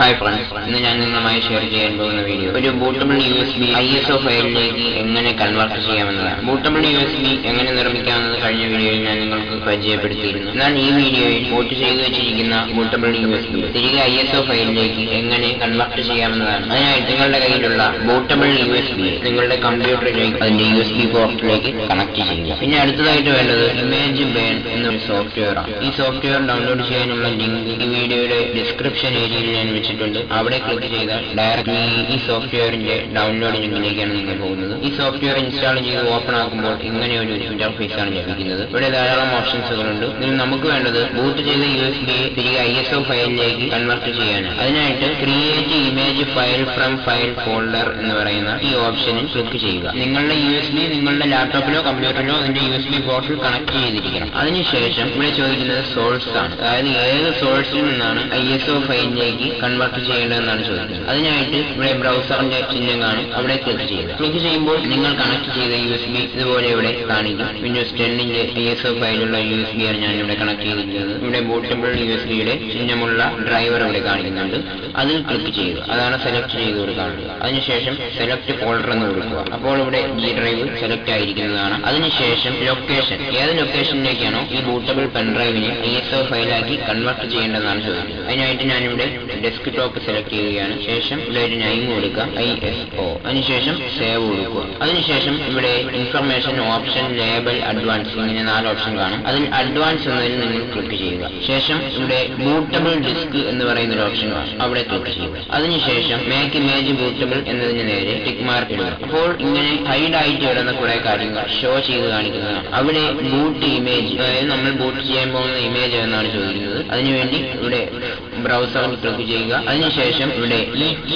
Hi friends ഇന്ന് ഞാൻ നിങ്ങളുമായി ഷെയർ ചെയ്യാൻ പോകുന്ന വീഡിയോ ഒരു bootable U S B I S O ഫയലിലേക്ക് എങ്ങനെ കൺവേർട്ട് ചെയ്യാമെന്നതാണ്. ബൂട്ടബിൾ യു എസ് ബി എങ്ങനെ നിർമ്മിക്കാമെന്നത് കഴിഞ്ഞ വീഡിയോയിൽ ഞാൻ നിങ്ങൾക്ക് പരിചയപ്പെടുത്തിയിരുന്നു. എന്നാൽ ഈ വീഡിയോയിൽ ബൂട്ട് ചെയ്തു വെച്ചിരിക്കുന്ന ബൂട്ടബിൾ യു എസ് ബി തിരികെ ഐ എസ് ഒ ഫയലിലേക്ക് എങ്ങനെ കൺവേർട്ട് ചെയ്യാമെന്നതാണ്. അതിനായി നിങ്ങളുടെ കയ്യിലുള്ള ബൂട്ടബിൾ യു എസ് ബി നിങ്ങളുടെ കമ്പ്യൂട്ടറിലേക്ക് അതിന്റെ യു എസ് ബി പോർട്ടിലേക്ക് കണക്ട് ചെയ്യുക. പിന്നെ അടുത്തതായിട്ട് വേണ്ടത് ഇമേജ് ബേൺ എന്നൊരു സോഫ്റ്റ്വെയർ ആണ്. ഈ സോഫ്റ്റ്വെയർ ഡൗൺലോഡ് ചെയ്യാനുള്ള ലിങ്ക് ഈ വീഡിയോയുടെ ഡിസ്ക്രിപ്ഷൻ ഏരിയയിൽ ഞാൻ വെച്ചിട്ടുണ്ട്. അവിടെ ക്ലിക്ക് ചെയ്താൽ ഡയറക്റ്റ് ഈ സോഫ്റ്റ്വെയറിന്റെ ഡൗൺലോഡ് ലിങ്കിലേക്കാണ് നിങ്ങൾ പോകുന്നത്? ഈ സോഫ്റ്റ്വെയർ ഇൻസ്റ്റാൾ ചെയ്ത് ഓപ്പൺ ആക്കുമ്പോൾ ഇങ്ങനെ ഒരു ഇന്റർഫേസ് ആണ് ലഭിക്കുന്നത്. ഇവിടെ ധാരാളം ഓപ്ഷൻസുകളുണ്ട് ഇതിൽ നമുക്ക് വേണ്ടത് ബൂട്ട് ചെയ്ത യു എസ് ബി തിരികെ ഐ എസ് ഒ ഫയലിലേക്ക് കൺവേർട്ട് ചെയ്യാനാണ് അതിനായിട്ട് create image file from file folder എന്ന് പറയുന്ന ഈ ഓപ്ഷനിൽ ക്ലിക്ക് ചെയ്യുക. നിങ്ങളുടെ യു എസ് ബി നിങ്ങളുടെ ലാപ്ടോപ്പിലോ കമ്പ്യൂട്ടറിലോ അതിന്റെ യു എസ് ബി പോർട്ടിൽ കണക്ട് ചെയ്തിരിക്കണം. അതിനുശേഷം ഇവിടെ ചോദിക്കുന്നത് സോഴ്സ് ആണ്. അതായത് ഏത് സോഴ്സിൽ നിന്നാണ് ഐ എസ് ഒ ഫയലിലേക്ക് കൺവേർട്ട് ചെയ്യേണ്ടതെന്നാണ് ചോദിക്കുന്നത്. അതിനായിട്ട് ഇവിടെ ബ്രൗസറിന്റെ ചിഹ്നം കാണും. അവിടെ ക്ലിക്ക് ചെയ്യുക. ക്ലിക്ക് ചെയ്യുമ്പോൾ നിങ്ങൾ കണക്ട് ചെയ്ത യു എസ് ബി ഇതുപോലെ ഇവിടെ കാണിക്കും. വിൻഡോസ് ടെന്നിന്റെ പി എസ് ഒ ഫയലുള്ള യു എസ് ബി ആണ് ഞാൻ ഇവിടെ കണക്ട് ചെയ്തിരിക്കുന്നത് ഇവിടെ ബൂട്ടബിൾ യു എസ് ബിയുടെ ചിഹ്നമുള്ള ഡ്രൈവർ ഇവിടെ കാണിക്കുന്നുണ്ട്. അതിൽ ക്ലിക്ക് ചെയ്യുക. അതാണ് സെലക്ട് ചെയ്ത് കൊടുക്കാറുള്ളത് അതിനുശേഷം സെലക്ട് ഫോൾഡർ എന്ന് കൊടുക്കുക. അപ്പോൾ ഇവിടെ ഈ ഡ്രൈവ് സെലക്ട് ആയിരിക്കുന്നതാണ്. അതിനുശേഷം ലൊക്കേഷൻ ഏത് ലൊക്കേഷനിലേക്കാണോ ഈ ബൂട്ടബിൾ പെൻഡ്രൈവിനെ പി എസ് ഒ ഫയലാക്കി കൺവേർട്ട് ചെയ്യേണ്ടതെന്നാണ് ചോദിക്കുന്നത്. അതിനായിട്ട് ഞാനിവിടെ ഡെസ്ക് ടോപ്പ് സെലക്ട് ചെയ്യുകയാണ്. ശേഷം ഇവിടെ ഒരു നൈം കൊടുക്കുക. ഐ എസ് ഒ അതിനുശേഷം സേവ് കൊടുക്കുക. അതിനുശേഷം ഇവിടെ ഇൻഫർമേഷൻ ഓപ്ഷൻ ലേബൽ അഡ്വാൻസ് ഇങ്ങനെ നാല് ഓപ്ഷൻ കാണും. അതിൽ അഡ്വാൻസ് എന്നതിന് നിങ്ങൾ ക്ലിക്ക് ചെയ്യുക. ശേഷം ഇവിടെ ബൂട്ടബിൾ ഡിസ്ക് എന്ന് പറയുന്ന ഒരു ഓപ്ഷൻ കാണും. അവിടെ ക്ലിക്ക് ചെയ്യുക. അതിനുശേഷം മേക്ക് ഇമേജ് ബൂട്ടബിൾ എന്നതിന് നേരെ ടിക് മാർക്ക് ഇടുക. അപ്പോൾ ഇങ്ങനെ ഹൈഡ് ആയിട്ട് വരുന്ന കുറെ കാര്യങ്ങൾ ഷോ ചെയ്ത് കാണിക്കുന്നതാണ്. അവിടെ ബൂട്ട് ഇമേജ് അതായത് നമ്മൾ ബൂട്ട് ചെയ്യാൻ പോകുന്ന ഇമേജ് എന്നാണ് ചോദിക്കുന്നത്. അതിനുവേണ്ടി ഇവിടെ ബ്രൗസറിൽ ക്ലിക്ക് ചെയ്യുക. അതിനുശേഷം ഇവിടെ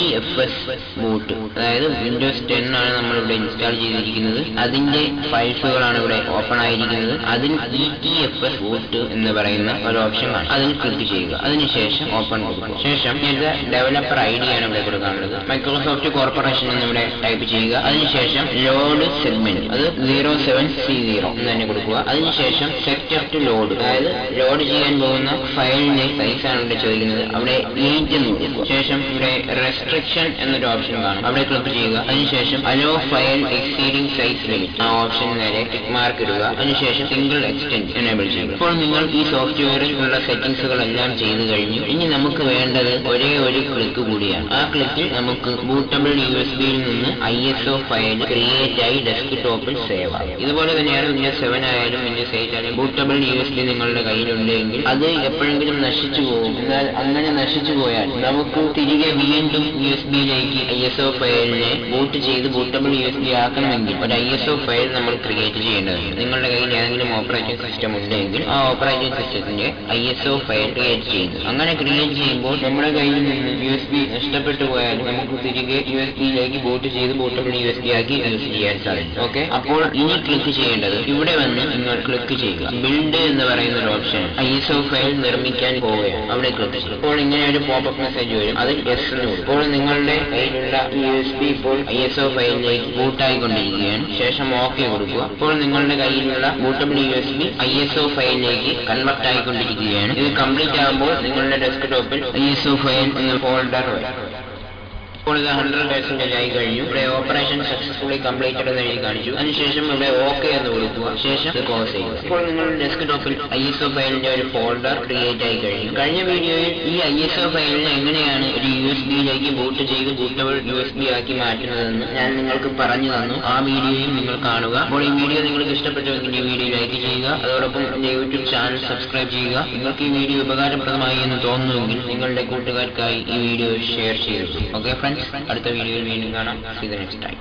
ഇ എഫ് എസ് ബൂട്ട് അതായത് വിൻഡോസ് ടെൻ ആണ് നമ്മൾ ഇവിടെ ഇൻസ്റ്റാൾ ചെയ്തിരിക്കുന്നത്. അതിന്റെ ഫയൽസുകളാണ് ഇവിടെ ഓപ്പൺ ആയിരിക്കുന്നത്. അതിൽ E T F S boot എന്ന് പറയുന്ന ഒരു ഓപ്ഷൻ ആണ് അതിൽ ക്ലിക്ക് ചെയ്യുക. അതിനുശേഷം ഓപ്പൺ കൊടുക്കുക ശേഷം ഇവിടെ ഡെവലപ്പർ ഐ ഡി ആണ് ഇവിടെ കൊടുക്കാനുള്ളത്. മൈക്രോസോഫ്റ്റ് കോർപ്പറേഷൻ എന്ന് ഇവിടെ ടൈപ്പ് ചെയ്യുക. അതിനുശേഷം ലോഡ് സെഗ്മെന്റ് അത് സീറോ സെവൻ സി സീറോ എന്ന് തന്നെ കൊടുക്കുക. അതിനുശേഷം സെക്ടർ ടു ലോഡ് അതായത് ലോഡ് ചെയ്യാൻ പോകുന്ന ഫയലിന്റെ സൈസ് ആണ് ഇവിടെ ചോദിക്കുന്നത്. അവിടെ എയ്റ്റ് എന്ന് ശേഷം ഇവിടെ റെസ്ട്രിക്ഷൻ എന്നൊരു ഓപ്ഷൻ കാണും. അവിടെ ക്ലിക്ക് ചെയ്യുക. അതിനുശേഷം allow file exceeding size limit ആ ഓപ്ഷൻ നേരെ ടിക്ക് മാർക്ക് ഇടുക. അതിനുശേഷം സിംഗിൾ എക്സ്റ്റെൻഡ് എനേബിൾ ചെയ്യുക. ഇപ്പോൾ നിങ്ങൾ ഈ സോഫ്റ്റ്വെയറിൽ ഉള്ള സെറ്റിംഗ്സുകളെല്ലാം ചെയ്തു കഴിഞ്ഞു. ഇനി നമുക്ക് വേണ്ടത് ഒരേ ഒരു ക്ലിക്ക് കൂടിയാണ്. ആ ക്ലിക്കിൽ നമുക്ക് ബൂട്ടബിൾ യു എസ് ബിയിൽ നിന്ന് I S O file create ആയി ഡെസ്ക് ടോപ്പിൽ സേവ് ആകും ഇതുപോലെ തന്നെയാണ് വിൻഡോസ് സെവൻ ആയാലും വിൻഡോസ് എയ്റ്റ് ആയാലും ബൂട്ടബിൾ യു എസ് ബി നിങ്ങളുടെ കയ്യിലുണ്ടെങ്കിൽ അത് എപ്പോഴെങ്കിലും നശിച്ചു പോകും. എന്നാൽ അങ്ങനെ നശിച്ചു പോയാൽ നമുക്ക് തിരികെ വീണ്ടും യു എസ് ബിയിലേക്ക് ഐ എസ് ഒ ഫയലിനെ ബൂട്ട് ചെയ്ത് ബൂട്ടബിൾ യു എസ് ബി ആക്കണമെങ്കിൽ ഒരു ഐ എസ് ഒ ഫയൽ നമ്മൾ ക്രിയേറ്റ് ചെയ്യേണ്ടതുണ്ട്. നിങ്ങളുടെ കയ്യിൽ ഏതെങ്കിലും ഓപ്പറേറ്റിംഗ് സിസ്റ്റം ഉണ്ടെങ്കിൽ ആ ഓപ്പറേറ്റിംഗ് സിസ്റ്റത്തിന്റെ I S O file create ചെയ്യുന്നു. അങ്ങനെ ക്രിയേറ്റ് ചെയ്യുമ്പോൾ നമ്മുടെ കയ്യിൽ നിന്ന് യു എസ് ബി നഷ്ടപ്പെട്ടു പോയാൽ നമുക്ക് തിരികെ യു എസ് ബിയിലേക്ക് ബൂട്ട് ചെയ്ത് ബൂട്ടബിൾ യു എസ് ബി ആക്കി യൂസ് ചെയ്യാൻ സാധിക്കും. ഓക്കെ? അപ്പോൾ ഇനി ക്ലിക്ക് ചെയ്യേണ്ടത് ഇവിടെ വന്ന് നിങ്ങൾ ക്ലിക്ക് ചെയ്യുക. ബിൽഡ് എന്ന് പറയുന്ന ഒരു option I S O file നിർമ്മിക്കാൻ പോവുകയാണ്. അവിടെ ക്ലിക്ക് ചെയ്യുക. അപ്പോൾ ഇങ്ങനെ ഒരു പോപ്പപ്പ് മെസ്സേജ് വരും. അതിൽ എസ് എന്ന് കൊടുക്കും. ഇപ്പോൾ നിങ്ങളുടെ കയ്യിലുള്ള യു എസ് ബി ഇപ്പോൾ ഐ എസ് ഒ ഫയലിലേക്ക് ബൂട്ടായിക്കൊണ്ടിരിക്കുകയാണ് ശേഷം ഓക്കെ കൊടുക്കുക. അപ്പോൾ നിങ്ങളുടെ കയ്യിലുള്ള bootable U S B I S O ഫയലിലേക്ക് കൺവെർട്ട് ആയിക്കൊണ്ടിരിക്കുകയാണ്. ഇത് കംപ്ലീറ്റ് ആകുമ്പോൾ നിങ്ങളുടെ ഡെസ്ക്ടോപ്പിൽ ഐ എസ് ഒ ഫയൽ എന്ന ഫോൾഡർ വരും. ഇപ്പോൾ ഇത് ഹൺഡ്രഡ് പെർസെന്റേജ് ആയി കഴിഞ്ഞു ഇവിടെ ഓപ്പറേഷൻ സക്സസ്ഫുള്ളി കംപ്ലീറ്റഡ് എന്ന് എഴുതി കാണിച്ചു. അതിനുശേഷം ഇവിടെ ഓക്കെ എന്ന് കൊടുക്കുക. ശേഷം ഇത് ക്ലോസ് ചെയ്യുക. ഇപ്പോൾ നിങ്ങളുടെ ഡെസ്ക് ടോപ്പിൽ ഐ എസ് ഒ ഫയലിന്റെ ഒരു ഫോൾഡർ ക്രിയേറ്റ് ആയി കഴിഞ്ഞു. കഴിഞ്ഞ വീഡിയോയിൽ ഈ ഐ എസ് ഒ ഫയലിനെ എങ്ങനെയാണ് ഒരു യു എസ് ബിയിലേക്ക് ബൂട്ട് ചെയ്ത് ബൂട്ടബിൾ യു എസ് ബി ആക്കി മാറ്റുന്നതെന്ന് ഞാൻ നിങ്ങൾക്ക് പറഞ്ഞു തന്നു. ആ വീഡിയോയും നിങ്ങൾ കാണുക. അപ്പോൾ ഈ വീഡിയോ നിങ്ങൾക്ക് ഇഷ്ടപ്പെട്ടുവെങ്കിൽ ഈ വീഡിയോ ലൈക്ക് ചെയ്യുക. അതോടൊപ്പം എന്റെ യൂട്യൂബ് ചാനൽ സബ്സ്ക്രൈബ് ചെയ്യുക. നിങ്ങൾക്ക് ഈ വീഡിയോ ഉപകാരപ്രദമായി എന്ന് തോന്നുന്നുവെങ്കിൽ നിങ്ങളുടെ കൂട്ടുകാർക്കായി ഈ വീഡിയോ ഷെയർ ചെയ്യുക ഓക്കെ ഫ്രണ്ട്സ് അടുത്ത വീഡിയോയിൽ വീണ്ടും കാണാം. C the next time